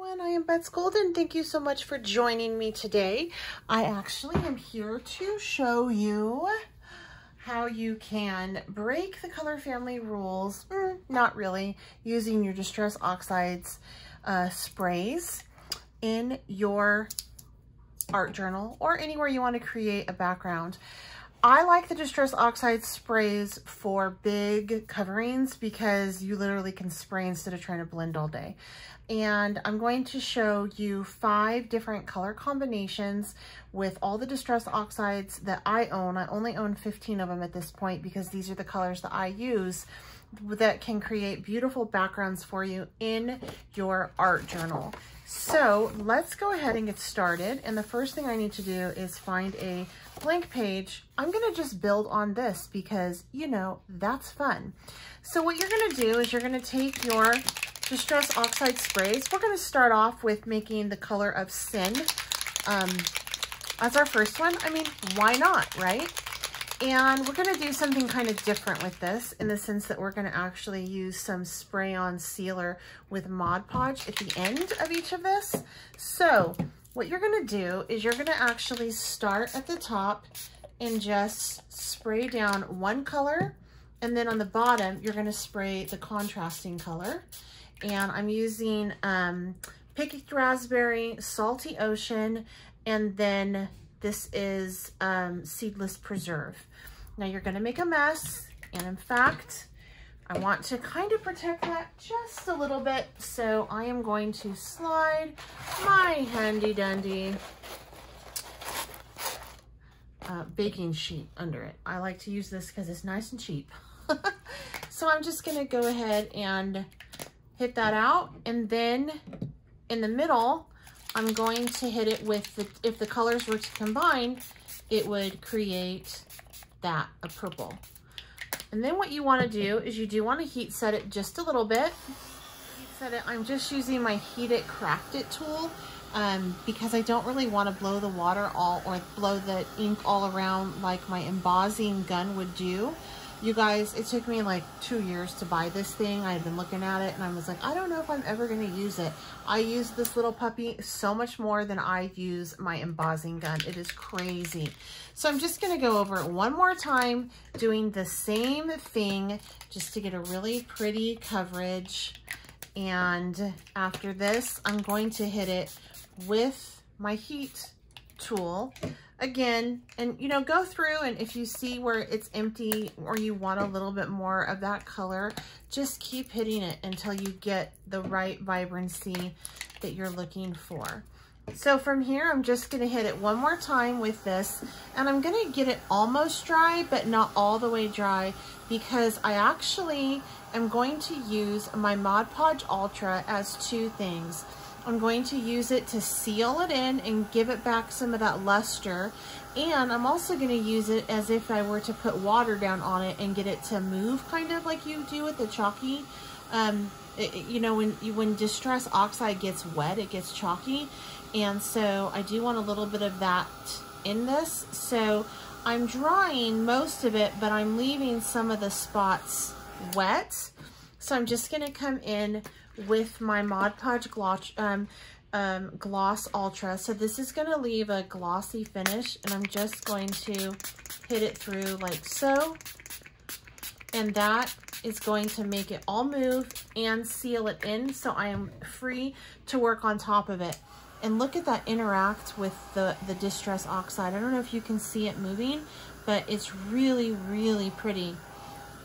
everyone, I am Betz Golden. Thank you so much for joining me today. I actually am here to show you how you can break the color family rules, mm, not really, using your Distress Oxides uh, sprays in your art journal or anywhere you want to create a background. I like the Distress Oxide sprays for big coverings because you literally can spray instead of trying to blend all day. And I'm going to show you five different color combinations with all the Distress Oxides that I own. I only own 15 of them at this point because these are the colors that I use that can create beautiful backgrounds for you in your art journal. So let's go ahead and get started. And the first thing I need to do is find a blank page. I'm gonna just build on this because, you know, that's fun. So what you're gonna do is you're gonna take your Distress Oxide sprays. We're gonna start off with making the color of Sin um, as our first one. I mean, why not, right? And we're gonna do something kind of different with this in the sense that we're gonna actually use some spray-on sealer with Mod Podge at the end of each of this. So what you're gonna do is you're gonna actually start at the top and just spray down one color. And then on the bottom, you're gonna spray the contrasting color. And I'm using um, Picked Raspberry, Salty Ocean, and then this is um, Seedless Preserve. Now you're gonna make a mess, and in fact, I want to kind of protect that just a little bit, so I am going to slide my handy dandy uh, baking sheet under it. I like to use this because it's nice and cheap. so I'm just gonna go ahead and hit that out, and then in the middle, I'm going to hit it with, the, if the colors were to combine, it would create that, a purple. And then what you wanna do is you do wanna heat set it just a little bit. Heat set it, I'm just using my Heat It Craft It tool um, because I don't really wanna blow the water all or blow the ink all around like my embossing gun would do. You guys, it took me like two years to buy this thing. I had been looking at it and I was like, I don't know if I'm ever going to use it. I use this little puppy so much more than I use my embossing gun. It is crazy. So I'm just going to go over it one more time, doing the same thing just to get a really pretty coverage. And after this, I'm going to hit it with my heat tool again, and you know, go through and if you see where it's empty or you want a little bit more of that color, just keep hitting it until you get the right vibrancy that you're looking for. So from here, I'm just gonna hit it one more time with this and I'm gonna get it almost dry, but not all the way dry because I actually am going to use my Mod Podge Ultra as two things. I'm going to use it to seal it in and give it back some of that luster. And I'm also going to use it as if I were to put water down on it and get it to move kind of like you do with the chalky. Um, it, you know, when, when Distress Oxide gets wet, it gets chalky. And so I do want a little bit of that in this. So I'm drying most of it, but I'm leaving some of the spots wet. So I'm just going to come in with my Mod Podge Gloss, um, um, Gloss Ultra. So this is going to leave a glossy finish, and I'm just going to hit it through like so. And that is going to make it all move and seal it in so I am free to work on top of it. And look at that interact with the, the Distress Oxide. I don't know if you can see it moving, but it's really, really pretty.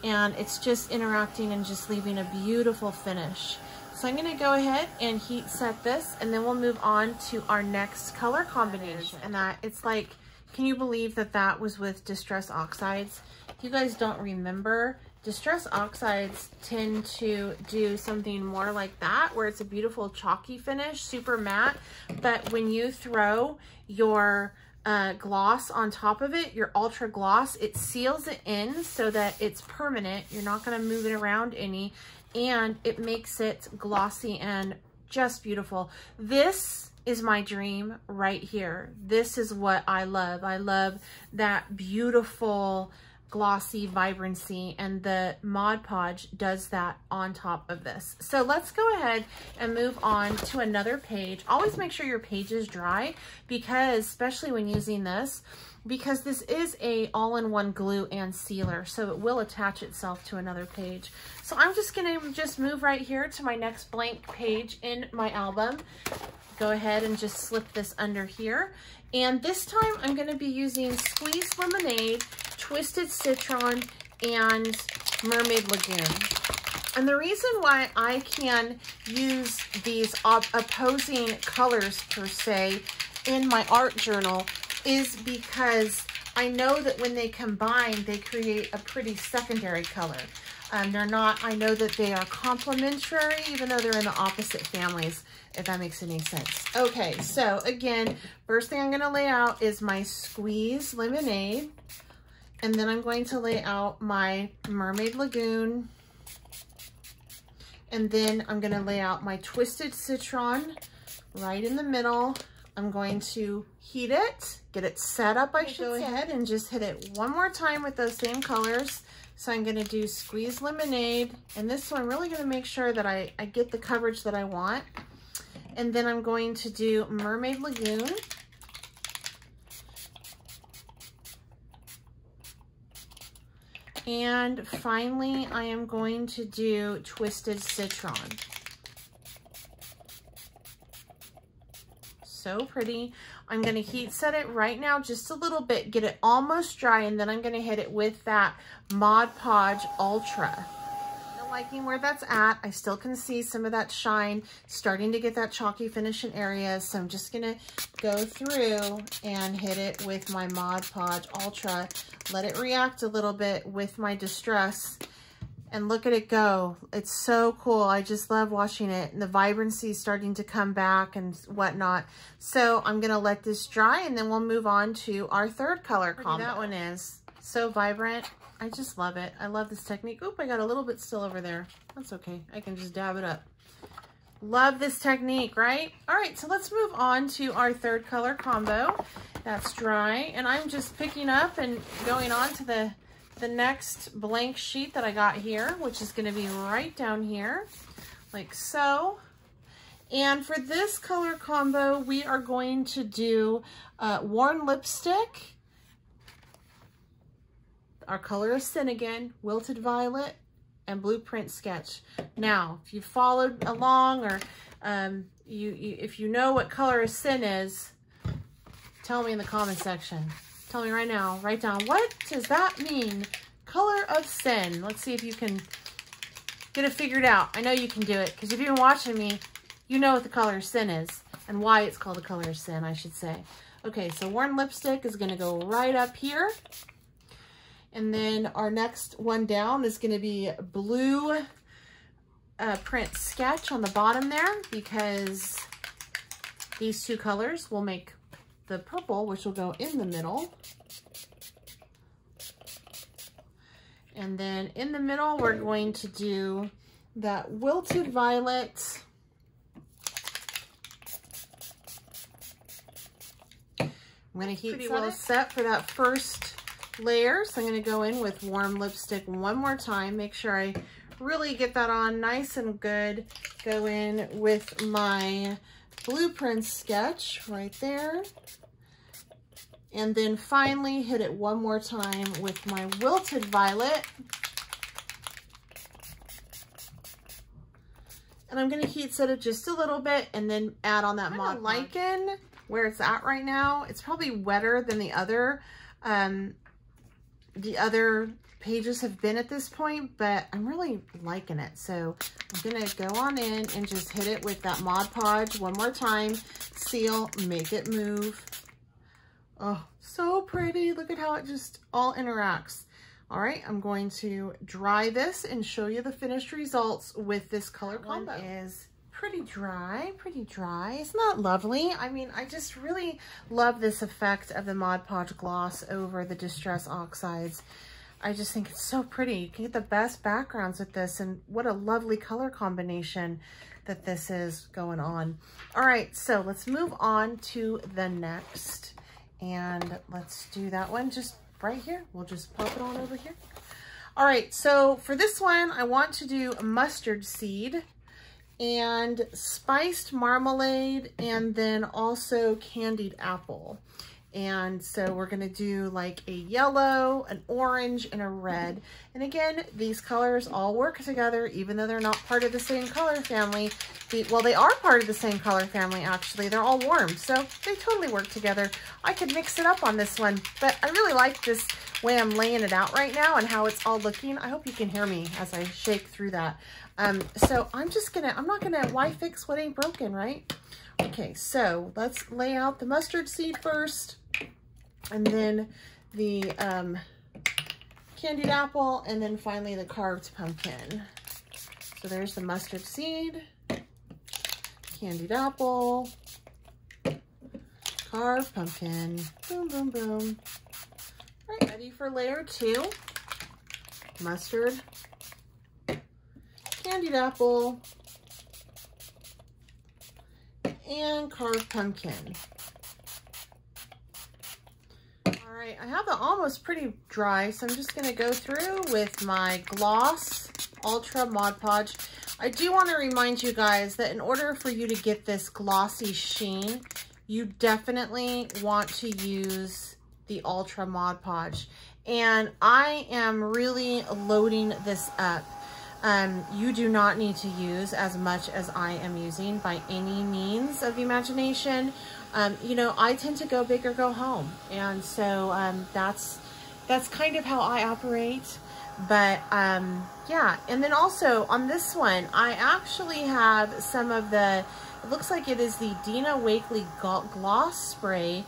And it's just interacting and just leaving a beautiful finish. So I'm gonna go ahead and heat set this and then we'll move on to our next color combination. And that it's like, can you believe that that was with Distress Oxides? If you guys don't remember, Distress Oxides tend to do something more like that, where it's a beautiful chalky finish, super matte. But when you throw your uh, gloss on top of it, your ultra gloss, it seals it in so that it's permanent. You're not gonna move it around any and it makes it glossy and just beautiful. This is my dream right here. This is what I love. I love that beautiful glossy vibrancy and the Mod Podge does that on top of this. So let's go ahead and move on to another page. Always make sure your page is dry because especially when using this, because this is a all-in-one glue and sealer, so it will attach itself to another page. So I'm just gonna just move right here to my next blank page in my album. Go ahead and just slip this under here. And this time I'm gonna be using Squeeze Lemonade Twisted Citron, and Mermaid Lagoon. And the reason why I can use these op opposing colors per se in my art journal is because I know that when they combine, they create a pretty secondary color. Um, they're not, I know that they are complementary, even though they're in the opposite families, if that makes any sense. Okay, so again, first thing I'm gonna lay out is my Squeeze Lemonade. And then I'm going to lay out my Mermaid Lagoon. And then I'm gonna lay out my Twisted Citron right in the middle. I'm going to heat it, get it set up, I should go ahead and just hit it one more time with those same colors. So I'm gonna do Squeeze Lemonade. And this one, I'm really gonna make sure that I, I get the coverage that I want. And then I'm going to do Mermaid Lagoon. And finally, I am going to do Twisted Citron. So pretty. I'm going to heat set it right now just a little bit, get it almost dry, and then I'm going to hit it with that Mod Podge Ultra liking where that's at. I still can see some of that shine starting to get that chalky finish in areas. So I'm just going to go through and hit it with my Mod Podge Ultra. Let it react a little bit with my Distress and look at it go. It's so cool. I just love watching it. And the vibrancy is starting to come back and whatnot. So I'm going to let this dry and then we'll move on to our third color combo. That one is so vibrant. I just love it. I love this technique. Oop, I got a little bit still over there. That's okay. I can just dab it up. Love this technique, right? All right, so let's move on to our third color combo. That's dry. And I'm just picking up and going on to the, the next blank sheet that I got here, which is gonna be right down here, like so. And for this color combo, we are going to do uh, Worn Lipstick our color of sin again, Wilted Violet, and Blueprint Sketch. Now, if you followed along or um, you, you, if you know what color of sin is, tell me in the comment section. Tell me right now, write down, what does that mean? Color of sin. Let's see if you can get it figured out. I know you can do it because if you've been watching me, you know what the color of sin is and why it's called the color of sin, I should say. Okay, so Worn Lipstick is going to go right up here. And then our next one down is going to be blue uh, print sketch on the bottom there because these two colors will make the purple, which will go in the middle. And then in the middle, we're going to do that wilted violet. I'm going to heat well set for that first layers. I'm going to go in with Worn Lipstick one more time. Make sure I really get that on nice and good. Go in with my blueprint sketch right there. And then finally hit it one more time with my Wilted Violet. And I'm going to heat set it just a little bit and then add on that Mod Lichen where it's at right now. It's probably wetter than the other um, the other pages have been at this point, but I'm really liking it. So I'm going to go on in and just hit it with that Mod Podge one more time. Seal, make it move. Oh, so pretty. Look at how it just all interacts. All right, I'm going to dry this and show you the finished results with this color combo. One is pretty dry, pretty dry. It's not lovely. I mean, I just really love this effect of the Mod Podge gloss over the Distress Oxides. I just think it's so pretty. You can get the best backgrounds with this and what a lovely color combination that this is going on. All right, so let's move on to the next and let's do that one just right here. We'll just pop it on over here. All right, so for this one, I want to do mustard seed and spiced marmalade and then also candied apple. And so we're gonna do like a yellow, an orange, and a red. And again, these colors all work together, even though they're not part of the same color family. The, well, they are part of the same color family, actually. They're all warm, so they totally work together. I could mix it up on this one, but I really like this way I'm laying it out right now and how it's all looking. I hope you can hear me as I shake through that. Um, so I'm just gonna, I'm not gonna, why fix what ain't broken, right? Okay, so let's lay out the mustard seed first and then the um, candied apple, and then finally the carved pumpkin. So there's the mustard seed, candied apple, carved pumpkin, boom, boom, boom. All right, ready for layer two. Mustard, candied apple, and carved pumpkin. Right, I have it almost pretty dry, so I'm just going to go through with my Gloss Ultra Mod Podge. I do want to remind you guys that in order for you to get this glossy sheen, you definitely want to use the Ultra Mod Podge. And I am really loading this up. Um, you do not need to use as much as I am using by any means of imagination um, you know, I tend to go big or go home. And so um, that's, that's kind of how I operate. But um, yeah, and then also on this one, I actually have some of the, it looks like it is the Dina Wakley Gloss Spray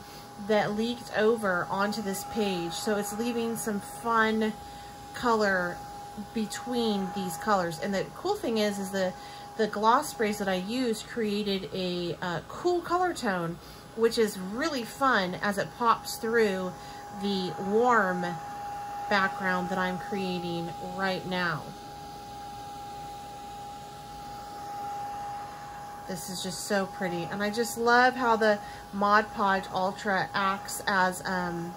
that leaked over onto this page. So it's leaving some fun color between these colors. And the cool thing is, is the, the gloss sprays that I used created a uh, cool color tone which is really fun as it pops through the warm background that I'm creating right now. This is just so pretty. And I just love how the Mod Podge Ultra acts as um,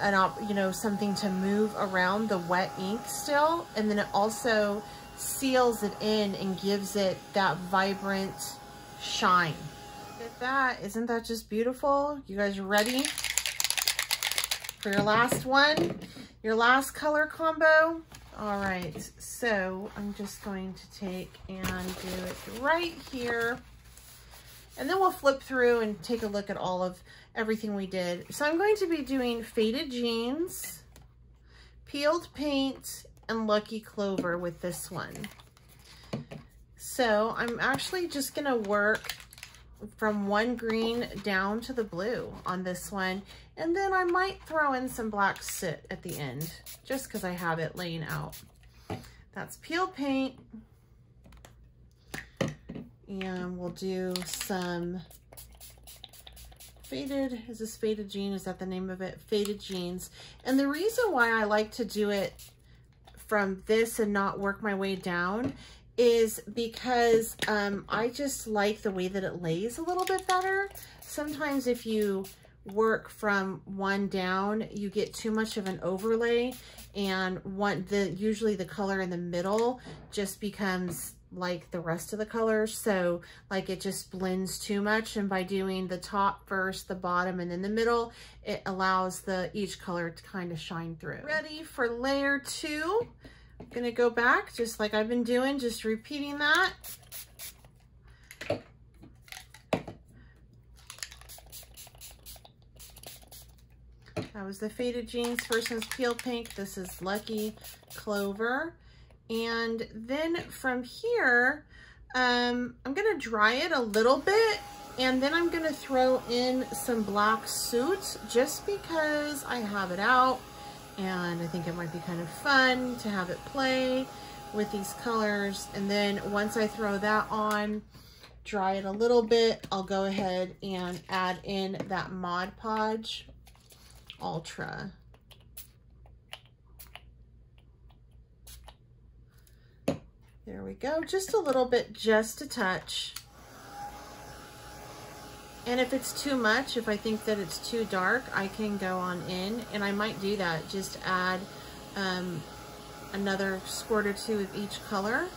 an you know, something to move around the wet ink still. And then it also seals it in and gives it that vibrant shine at that. Isn't that just beautiful? You guys ready for your last one? Your last color combo? All right, so I'm just going to take and do it right here. And then we'll flip through and take a look at all of everything we did. So I'm going to be doing Faded Jeans, Peeled Paint, and Lucky Clover with this one. So I'm actually just gonna work from one green down to the blue on this one. And then I might throw in some black soot at the end, just because I have it laying out. That's peel paint. And we'll do some faded, is this faded jean? Is that the name of it? Faded jeans. And the reason why I like to do it from this and not work my way down is because um, I just like the way that it lays a little bit better. Sometimes if you work from one down, you get too much of an overlay and one the usually the color in the middle just becomes like the rest of the colors. So like it just blends too much. And by doing the top first, the bottom, and then the middle, it allows the each color to kind of shine through. Ready for layer two I'm gonna go back just like I've been doing, just repeating that. That was the Faded Jeans. One's Peel Paint. This is Lucky Clover. And then from here, um, I'm gonna dry it a little bit and then I'm gonna throw in some black soot just because I have it out and I think it might be kind of fun to have it play with these colors. And then once I throw that on, dry it a little bit, I'll go ahead and add in that Mod Podge Ultra. There we go, just a little bit, just a touch. And if it's too much, if I think that it's too dark, I can go on in and I might do that. Just add um, another squirt or two of each color.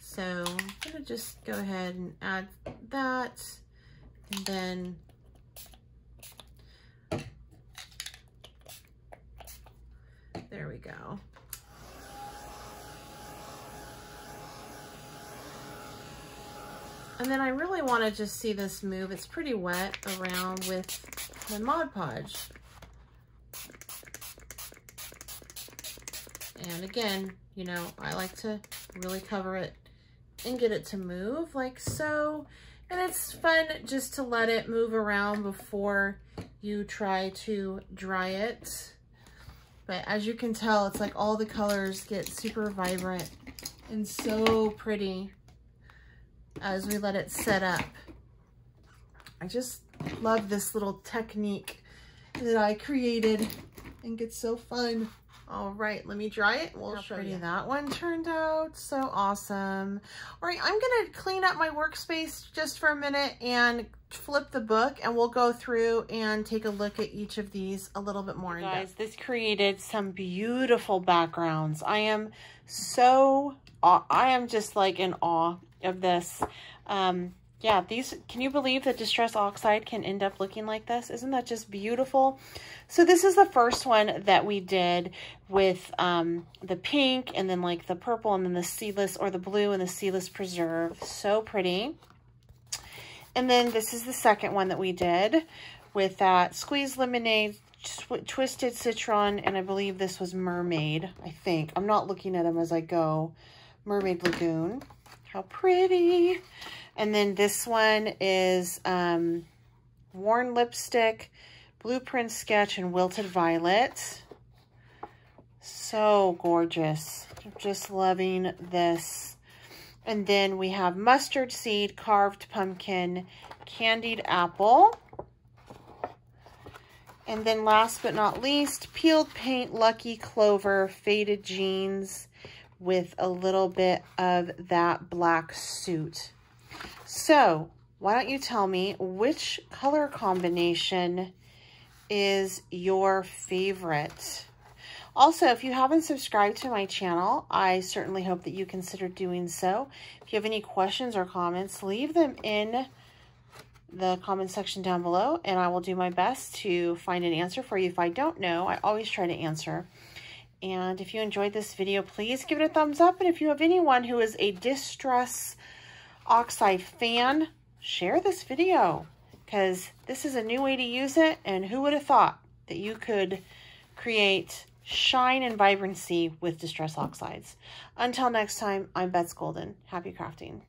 So I'm gonna just go ahead and add that and then There we go. And then I really want to just see this move. It's pretty wet around with the Mod Podge. And again, you know, I like to really cover it and get it to move like so. And it's fun just to let it move around before you try to dry it. But as you can tell, it's like all the colors get super vibrant and so pretty as we let it set up. I just love this little technique that I created and gets so fun. All right, let me dry it. We'll How show you. That one turned out so awesome. All right, I'm gonna clean up my workspace just for a minute and flip the book and we'll go through and take a look at each of these a little bit more. Guys, this created some beautiful backgrounds. I am so, I am just like in awe of this. Um, yeah, these, can you believe that Distress Oxide can end up looking like this? Isn't that just beautiful? So this is the first one that we did with um, the pink and then like the purple and then the seedless or the blue and the seedless preserve. So pretty. And then this is the second one that we did with that squeezed lemonade, tw twisted citron, and I believe this was mermaid, I think. I'm not looking at them as I go. Mermaid Lagoon. How pretty. And then this one is um, Worn Lipstick, Blueprint Sketch, and Wilted Violet. So gorgeous. just loving this. And then we have Mustard Seed, Carved Pumpkin, Candied Apple. And then last but not least, Peeled Paint, Lucky Clover, Faded Jeans with a little bit of that black soot. So why don't you tell me which color combination is your favorite? Also, if you haven't subscribed to my channel, I certainly hope that you consider doing so. If you have any questions or comments, leave them in the comment section down below, and I will do my best to find an answer for you. If I don't know, I always try to answer. And if you enjoyed this video, please give it a thumbs up. And if you have anyone who is a Distress Oxide fan, share this video because this is a new way to use it. And who would have thought that you could create shine and vibrancy with Distress Oxides. Until next time, I'm Betz Golden. Happy crafting.